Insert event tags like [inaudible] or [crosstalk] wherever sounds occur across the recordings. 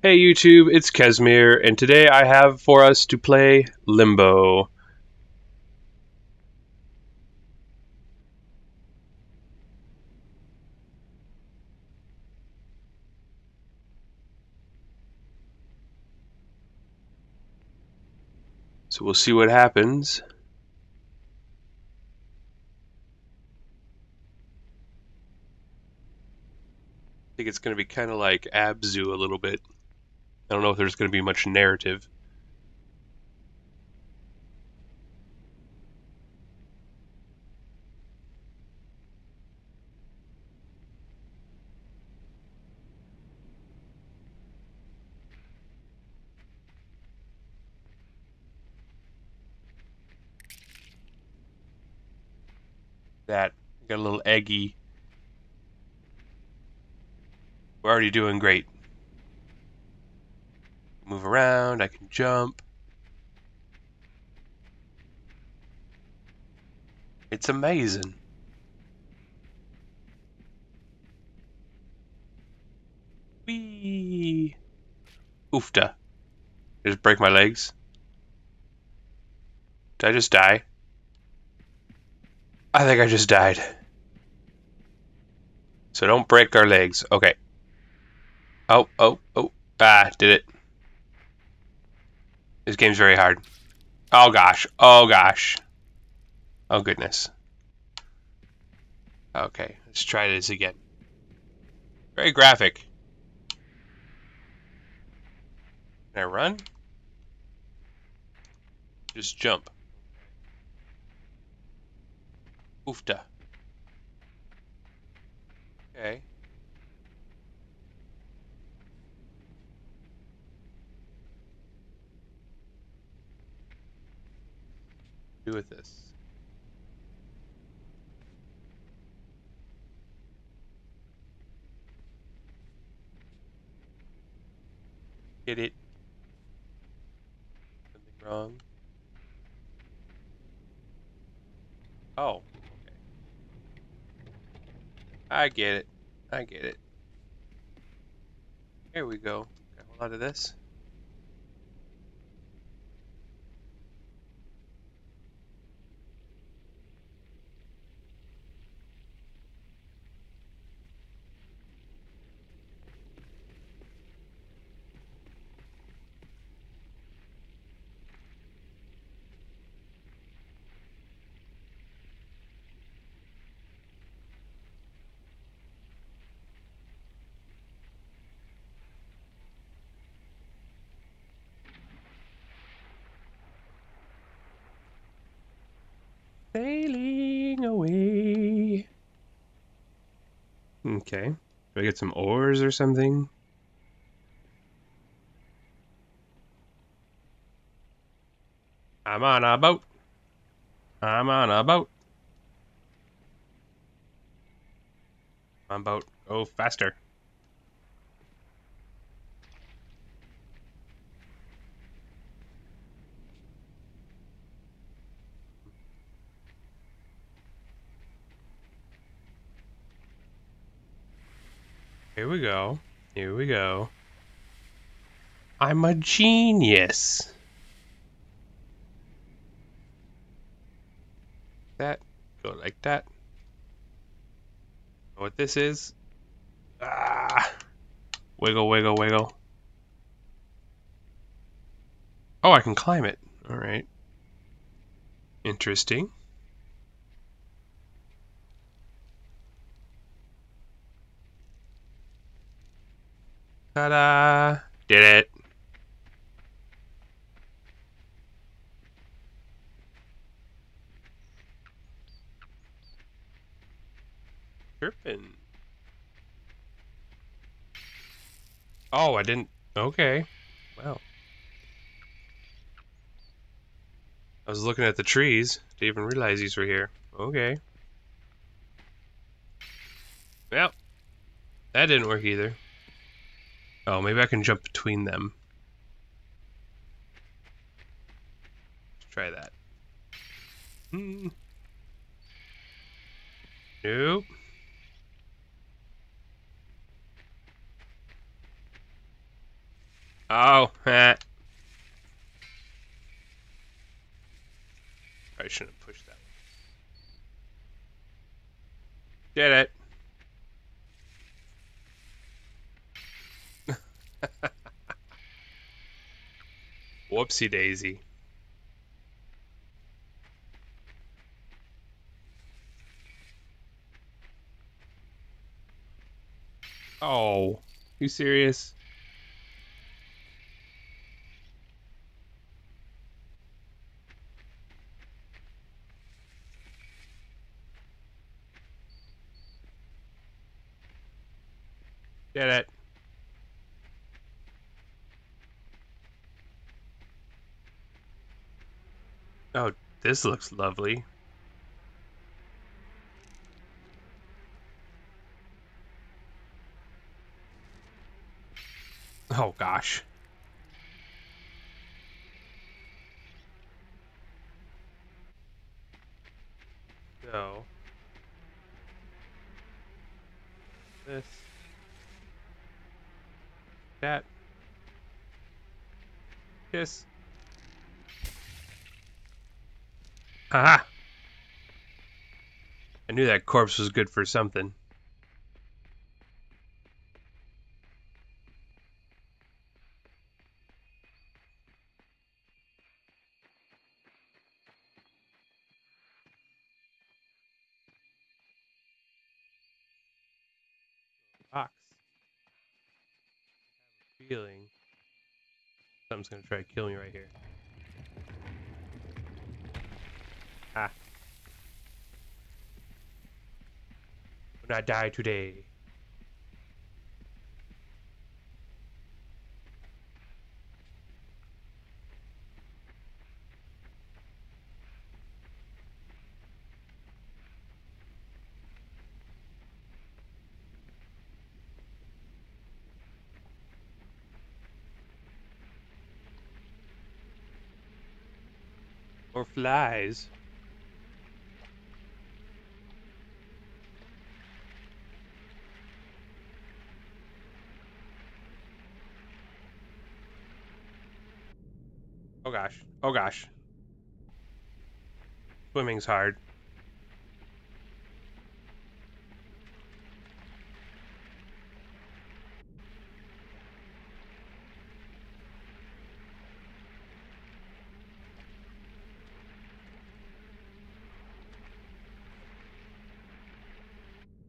Hey YouTube, it's Kezmir, and today I have for us to play Limbo. So we'll see what happens. I think it's going to be kind of like Abzu a little bit. I don't know if there's going to be much narrative. That got a little eggy. We're already doing great move around, I can jump. It's amazing. Whee! Oofta. Just break my legs. Did I just die? I think I just died. So don't break our legs. Okay. Oh, oh, oh. Ah, did it. This game's very hard. Oh gosh. Oh gosh. Oh goodness. Okay, let's try this again. Very graphic. Can I run? Just jump. Oofta. Okay. Do with this? Get it? Something wrong? Oh, okay. I get it. I get it. Here we go. Got a lot of this. Sailing away. Okay. Do I get some oars or something? I'm on a boat. I'm on a boat. On boat. Go faster. Here we go. Here we go. I'm a genius. That. Go like that. Know what this is? Ah. Wiggle, wiggle, wiggle. Oh, I can climb it. Alright. Interesting. Ta-da! Did it. Chirping. Oh, I didn't... Okay. Wow. I was looking at the trees. Didn't even realize these were here. Okay. Well, that didn't work either. Oh, maybe I can jump between them. Let's try that. Hmm. Nope. Oh, eh. I shouldn't have pushed that one. Did it. Whoopsie daisy. Oh, you serious? Get it. Oh, this looks lovely. Oh gosh. No. This. That. Kiss. Haha! I knew that corpse was good for something. Box. Feeling something's gonna try to kill me right here. [laughs] When I die today. Or flies. Oh gosh. Oh gosh. Swimming's hard.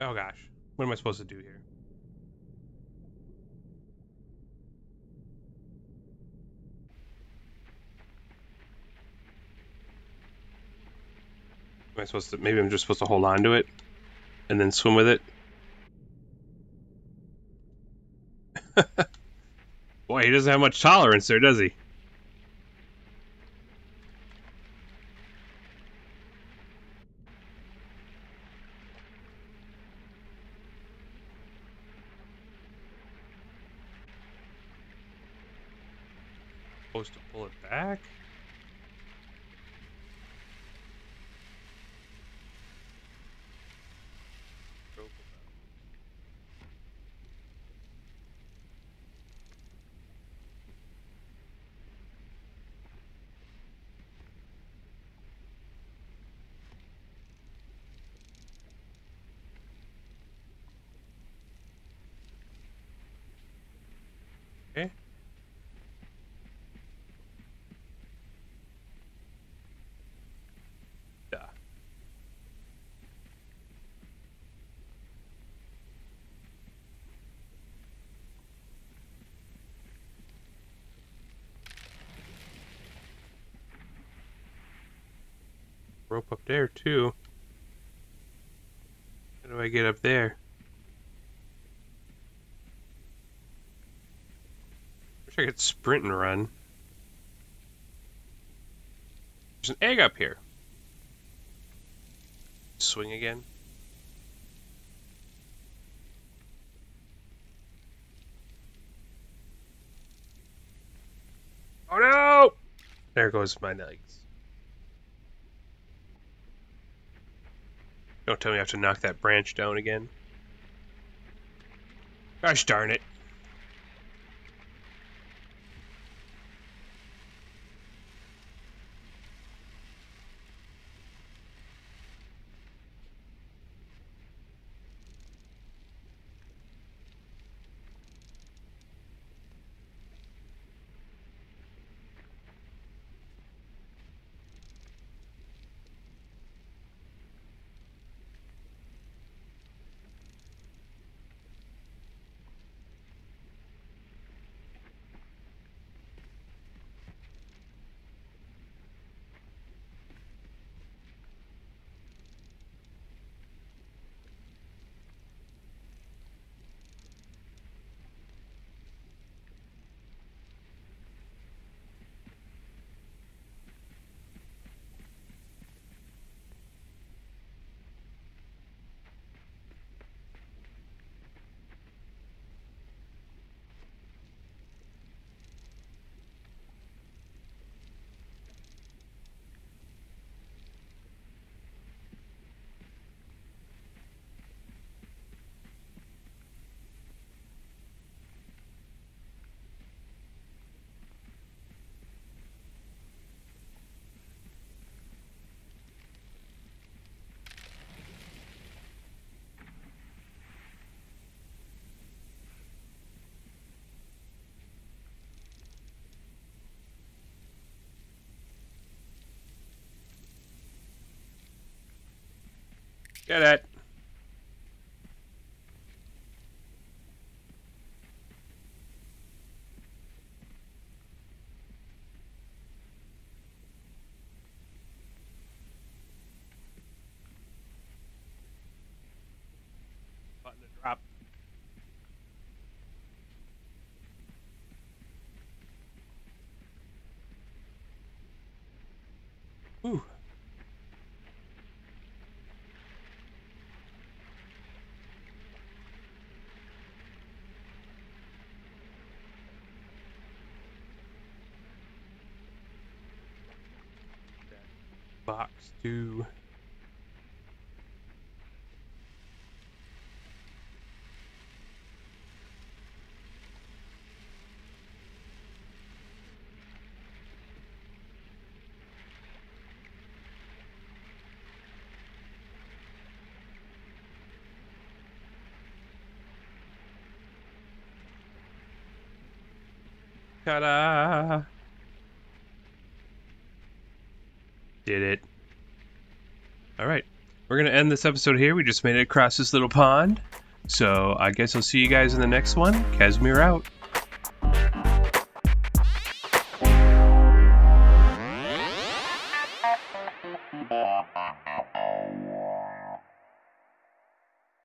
Oh gosh. What am I supposed to do here? Am I supposed to maybe I'm just supposed to hold on to it and then swim with it? [laughs] Boy, he doesn't have much tolerance there, does he? Supposed to pull it back? Okay. Duh. Rope up there too. How do I get up there? Wish I could sprint and run. There's an egg up here. Swing again. Oh no! There goes my legs. Don't tell me I have to knock that branch down again. Gosh darn it. Get it. Button to drop. Box two. Ta-da! Did it. Alright. We're going to end this episode here. We just made it across this little pond. So I guess I'll see you guys in the next one. Kezmir out.